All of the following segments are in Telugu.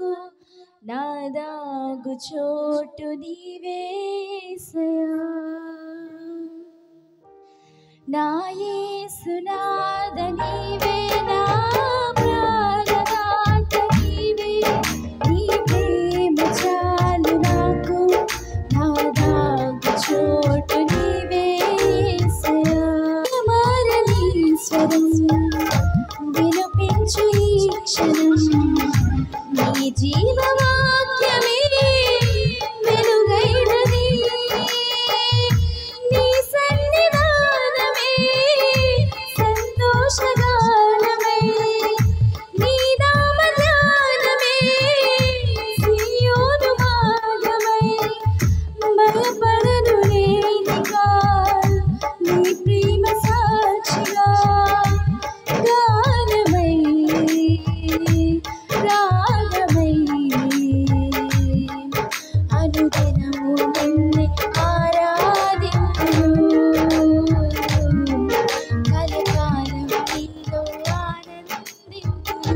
నాకు నాదాగు చోటు నీవేసయా నా యేసునాథ నీవే నా ప్రాణదాత నీవే. నీ ప్రేమ చాలు నాకు నా చోటు నీవేసయా మారలీశ్వరం వినిపించు ఈ క్షణం. जीव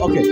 Okay.